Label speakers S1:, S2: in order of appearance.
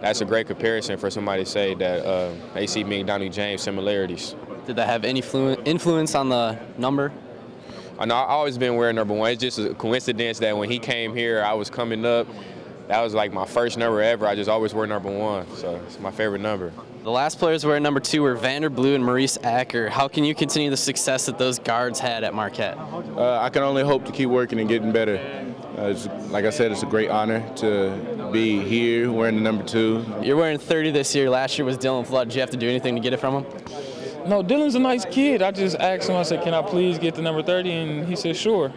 S1: that's a great comparison for somebody to say that uh, they see me and Dominic James similarities.
S2: Did that have any flu- influence on the number?
S1: I know I've always been wearing number one. It's just a coincidence that when he came here, I was coming up. That was like my first number ever. I just always wore number one, so it's my favorite number.
S2: The last players wearing number two were Vander Blue and Maurice Acker. How can you continue the success that those guards had at Marquette?
S3: Uh, I can only hope to keep working and getting better. Uh, it's, like I said, it's a great honor to be here wearing the number two.
S2: You're wearing 30 this year. Last year was Dylan Flood. Did you have to do anything to get it from him?
S4: No, Dylan's a nice kid. I just asked him, I said, can I please get the number 30? And he said, sure.